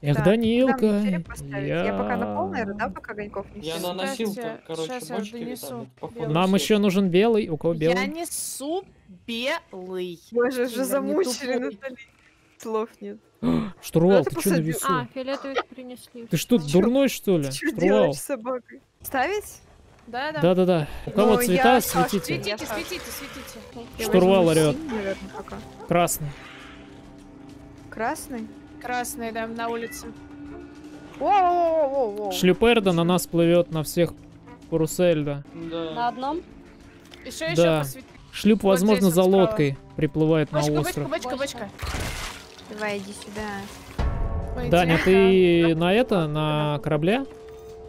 Эх, Да. Данилка. Поставить? Я... пока на полной, я- да, пока огоньков не Я всё? на носилках, Кстати, короче, я бочки донесу летают, походу, белый. Нам еще нужен белый. У кого Я белый? несу белый. Боже, не замучили. Натали. Слов нет. Штурвал, ты что на посадил? весу? А, фиолетовый принесли. Ты что, дурной, что ли? Ты что Штурвал. делаешь с собакой? Ставить? Да-да. Да-да-да. У кого Ну, цвета, я светите. Я Светите, светите, светите. Я Штурвал пока. Красный. Красный? Красные, да, на улице. Воу-воу-воу-воу. Шлюперда на нас плывет на всех паруса льда. На Да. одном? Еще, еще Да. посвети. Шлюп, Вот возможно, здесь за вот справа. лодкой приплывает на Бочка, бочка, остров. бочка, Бочка. бочка. Давай, иди сюда. Пойди. Даня, ты на это, на корабле?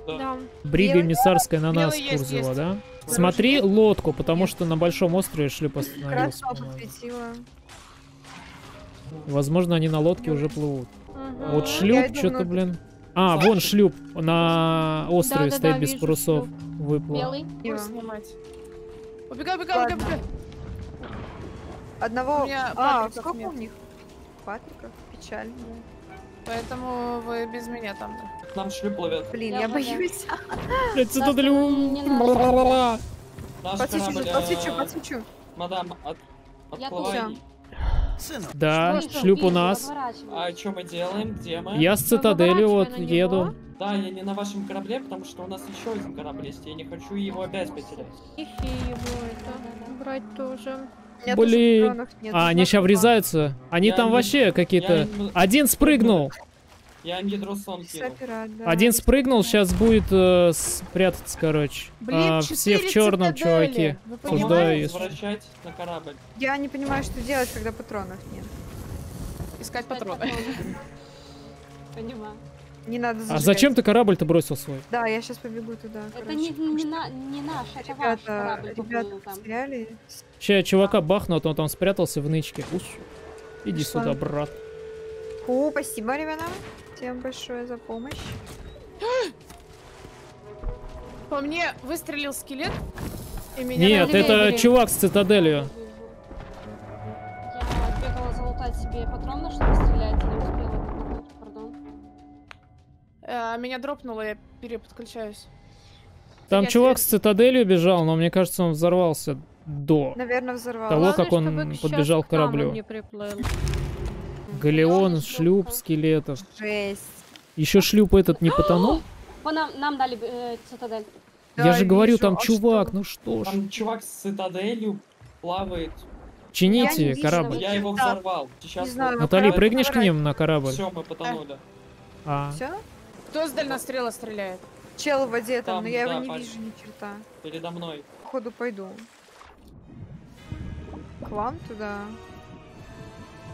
Да. Брига Белый? эмиссарская на нас Белый есть, есть. да? Смотри лодку, потому что на большом острове шлюп остановился. Красного по-моему. подсветила. Возможно, они на лодке уже плывут. Мгм. Вот Я шлюп, что-то, блин. А, вон шлюп на острове Да-да-да, стоит без вижу парусов. шлюп. Выплыл. Белый? Хуй снимать. Убегай, убегай, убегай, убегай. Одного... У меня А, сколько нет. у них? Патриков? Печально. Поэтому вы без меня там. Нам шлюп ловят. Блин, Я я боюсь. Да, не надо. Наш Подсвечу, подсвечу, подсвечу. Мадам, от, Я отплывай. Тут. Да, Слышно, шлюп у нас. А что мы делаем? Где мы? Я с цитаделью вот еду. Да, я не на вашем корабле, потому что у нас еще один корабль есть. Я не хочу его опять потерять. Тихи его это брать тоже. Тоже Блин. нет, А, они сейчас врезаются. Они Я там не- вообще какие-то... Я Один спрыгнул. Я ядро сон кинул. Сапера, да. Один спрыгнул, сейчас будет э, спрятаться, короче. Блин, А, все в черном, цитадели. чуваки. Вы понимаете? Возвращать на корабль. Я не понимаю, что делать, когда патронов нет. Искать патроны. патронов. Понимаю. Не надо А зачем ты корабль-то бросил свой? Да, я сейчас побегу туда. Это не, не, на- не наш, это ваш Ребята, корабль ребята потеряли. Сейчас я чувака бахну, а то он там спрятался в нычке. Уж. Иди Пошла. сюда, брат. О, спасибо, ребята. Всем большое за помощь. По мне выстрелил скелет. И меня Нет, это бери. чувак с цитаделью. Я бегала залутать себе патроны, чтобы стрелять, не успела пардон. А, меня дропнуло, я переподключаюсь. Там Я чувак с цитаделью бежал, но мне кажется, он взорвался до. Наверное. Того, Главное, как он подбежал к кораблю. не приплыл. Галеон, шлюп, скелетов. Жесть. Еще шлюп этот не потонул? Нам, нам дали э, цитадель. Я Да, же говорю, вижу. там А чувак, что? ну что ж. Там чувак с цитаделью плавает. Я Чините вижу. корабль. Я его Да. взорвал. Сейчас Не знаю, Натали, прыгнешь к ним на корабль? Все, мы потонули. А, Все? Кто с дальнострела стреляет? Чел в воде там, Там, но я да, его не пальцы. вижу ни черта. Передо мной. Походу пойду. К вам туда.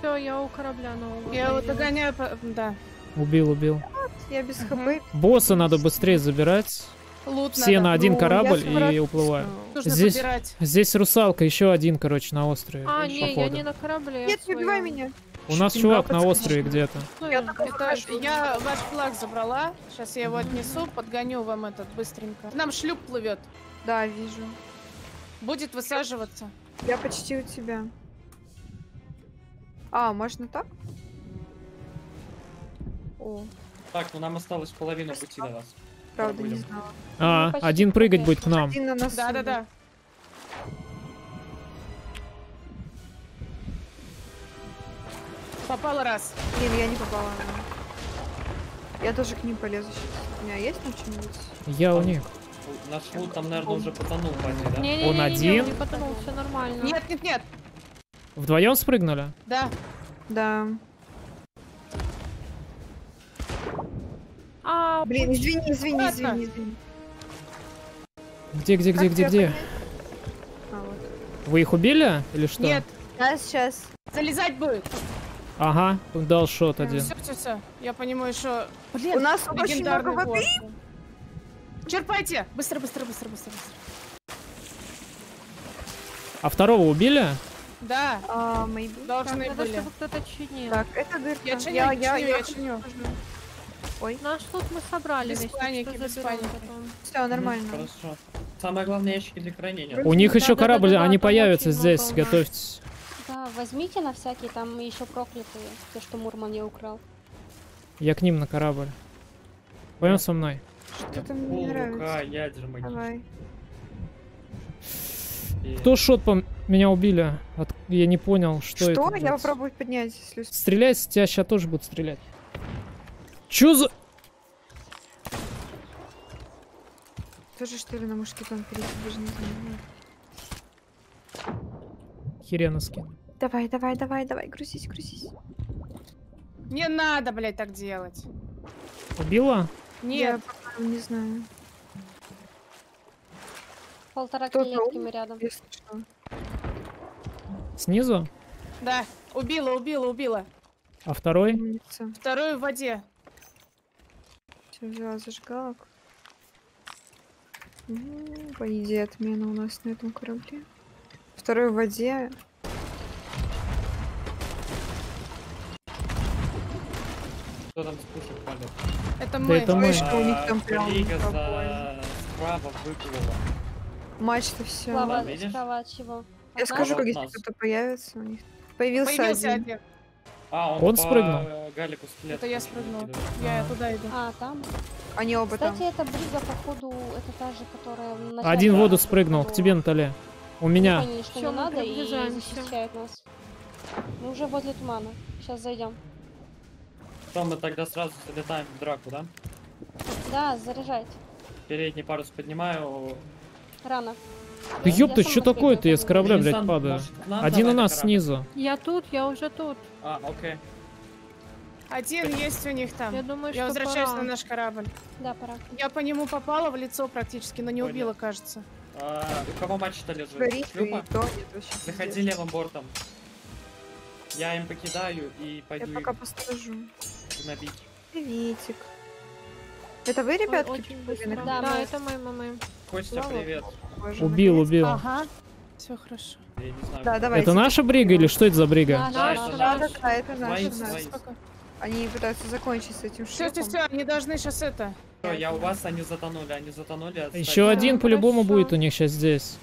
Все, я у корабля нового. Я вот появилась. догоняю, по- да. убил, убил. Я без хп. Босса надо быстрее забирать. Лут Все на надо. один Ну, корабль скоро- и уплываем. Нужно Здесь- подбирать. Здесь русалка, еще один, короче, на острове. А, не, я не на корабле. Нет, не убивай меня. У нас чувак на острове где-то. Ну, Я Это я ваш флаг забрала. Сейчас я его отнесу, подгоню вам этот быстренько. Нам шлюп плывет. Да, вижу. Будет высаживаться. Я почти у тебя. А, можно так? О, Так, ну нам осталось половина пути до вас. правда не знала. А, почти один прыгать окей. будет к нам. Один на. Да, да, да. Попал раз. Блин, я не попала. Я тоже к ним полезу сейчас. У меня есть там что-нибудь? Я у них. Наш лут там, наверное, уже потонул, Ваня, да? Не-не-не, Он не, один? он не потонул, все нормально. Нет, нет, нет. Вдвоем спрыгнули? Да. Да. А, Блин, извини, извини, извини, извини. Где, где, где, Как где, где? А, вот. Вы их убили или что? Нет. Сейчас, сейчас. Залезать будет. Ага, дал шот один. Все, все, все. Я по нему еще. У Блин, нас очень много воды. Черпайте! Быстро, быстро, быстро, быстро, быстро. А второго убили? Да, А, maybe. должны надо, были. чтобы кто-то чинил. Так, это дырка. Я чиню, я, чиню, я я, чиню. Ой, Наш тут мы собрали Без весь, так паники, без паники. все нормально. Хорошо. Самое главное, ящики для хранения. У них еще Да-да-да-да-да, корабль, они там появятся здесь, много готовьтесь. Да, возьмите на всякий, там еще проклятые, те, что Мурман я украл. Я к ним на корабль. Пойдем со мной. Что-то мне не Пол рука, нравится. ядер магический. Давай. Кто шот по... Меня убили. От- Я не понял, что, Что? это. Я блядь. попробую поднять, если... с- Стреляй, с тебя сейчас тоже будут стрелять. Чё за... Тоже что ли на мушкетон перейти, даже не знаю. Херена. Давай, давай, давай, давай, грузись, грузись. Не надо, блядь, так делать. Убила? Я Нет, пока не знаю, Полтора мы рядом. Снизу? да. Убила, убила, убила. А второй? Второй в воде. Все, взяла зажигалок. М, По идее, отмена у нас на этом корабле. Второй в воде. Кто там с пушек палит? Это Да мы. это мы. У них там прям Коллега за... справа выплыла. Мачта все. Справа, видишь? от чего? Я От скажу, как если кто-то появится у них. Появился, Появился один. один. А, он, Он по спрыгнул? Галику. Это я спрыгнул. Я туда иду. А, там? Они оба Кстати, там. это Брига, походу, это та же, которая... в начале Один в воду спрыгнул. К тебе, Наталья. У меня. Не мы надо, и защищает нас. Мы уже возле тумана. Сейчас зайдем. Что, мы тогда сразу залетаем в драку, да? Да, заряжайте. Передний парус поднимаю. Рано. Да ёпта, Я что такое-то? Я с корабля, блядь, падаю. Один у нас снизу. Я тут, я уже тут. А, окей. Один есть у них там. Я думаю, Я что возвращаюсь пора. на наш корабль. Да, пора. Я по нему попала в лицо практически, но не Понял. убила, кажется. А, у кого мачта лежит? Горит, Шлюпа? Заходи левым бортом. Я им покидаю и Я пойду пока их посторожу. Приветик. Это вы, Ой, ребятки? очень быстро. Блин, Да, Да, это мы, мы, мы. Костя, Слава привет. Боже, Убил, наконец. убил. Ага. Все хорошо. Я не знаю. Да, давай. Это наша брига или что это за брига? Наша, Да, наша, это Да, да, наша. да, это наши. Они пытаются закончить с этим Все, все, шлюпом. все, они должны сейчас это. Всё, я у вас, они затонули, они затонули. отстань. Еще один Да, по-любому хорошо. будет у них сейчас здесь.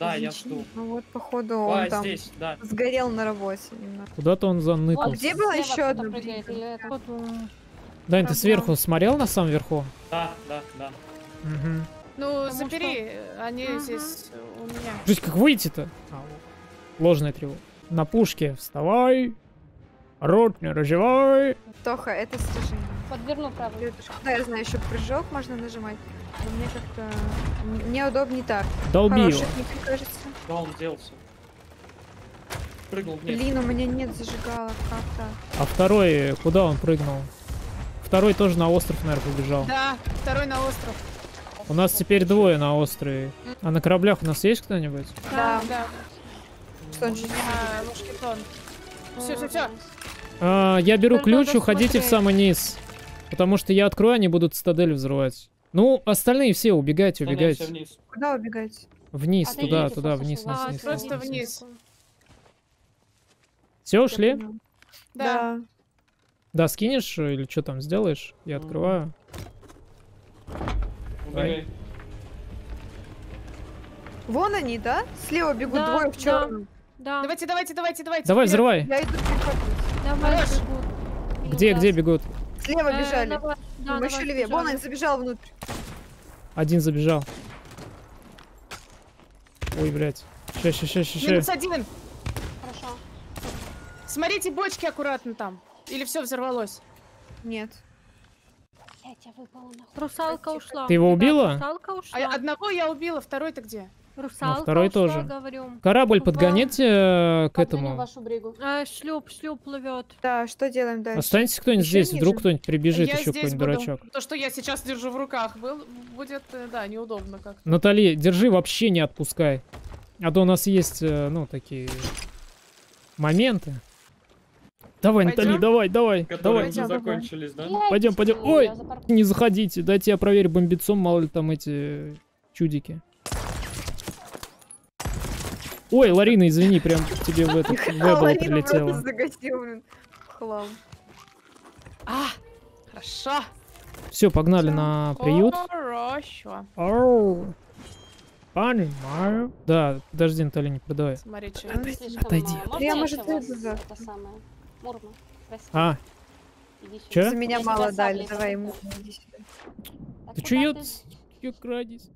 Да, я жду. Ну вот, походу, он А, там здесь, да. сгорел на работе немного. Куда-то он заныкал. А где была еще одна брига? Вот, м, Дань, ты сверху смотрел на самом верху? Да, да, да. Угу. Ну, Потому забери, э, они Ага. здесь у меня. Жуть, как выйти-то? А, Ложная тревога. На пушке вставай. Рот не разевай. Тоха, это стяжение. Подверну правую. Да, я знаю, еще прыжок можно нажимать. Но мне как-то... Мне удобнее так. Долби его. Хороший, мне кажется. Да, он делся. Прыгнул вниз. Блин, у меня нет зажигалок, как так? А второй, куда он прыгнул? Второй тоже на остров, наверное, побежал. Да, второй на остров. У нас теперь двое на острове. А на кораблях у нас есть кто-нибудь? Да. Да, Что он же... а, мушкетон. Все, все, все. А, я беру Только ключ, уходите в самый низ. Потому что я открою, они будут цитадель взрывать. Ну, остальные все, убегайте, убегайте. вниз. Куда убегать? Вниз, А туда, туда, вниз, сюда. вниз, А, вниз, просто вниз. вниз. Все, ушли? Да. Да, скинешь или что там сделаешь? Я открываю. Убегай. Вон они, да? Слева бегут Да, двое в да. черном. Да, Давайте, давайте, давайте, давайте. Давай, вперед. взрывай. Я иду давай, Хорош. бегут. Где, где бегут? Слева Э, бежали. давай, да, Ну, давай, еще левее. Вон бежали. он забежал внутрь. Один забежал. Ой, блядь. Ща, ща, ща, ща, ща. Минус один. Хорошо. Смотрите, бочки аккуратно там. Или все взорвалось? Нет. Блять, я выпала нахуй. Русалка ушла. Ты его убила? Русалка А ушла. я- одного я убила, второй-то где? Русалка Ну, второй ушла, тоже. говорю. Корабль подгоните э, к этому. вашу бригу. Э, шлюп, шлюп плывет. Да, что делаем дальше? Останется кто-нибудь здесь, вдруг ниже? кто-нибудь прибежит, я еще какой-нибудь дурачок. То, что я сейчас держу в руках, был, будет, э, да, неудобно как. Натали, держи, вообще не отпускай. А то у нас есть, э, ну, такие моменты. Давай, Натали, давай, давай, Которые давай. уже закончились, да? Блядь, Пойдем, пойдем. Ой! я Не заходите, дайте я проверю бомбицом, мало ли там эти чудики. Ой, Ларина, извини, прям тебе в этот вебл прилетело. загасил. Хлам. А, хорошо. Все, погнали на приют. Хорошо. Оу. Понимаю. Да, подожди, Наталья, не продавай. Смотри, что. Отойди. мало. Можно Я, я может, завтра. Это самое. Мурно. Прости. А, Иди сюда. Чё? За меня мало дали, давай ему. иди сюда. Да Ты чё, я... Я крадись?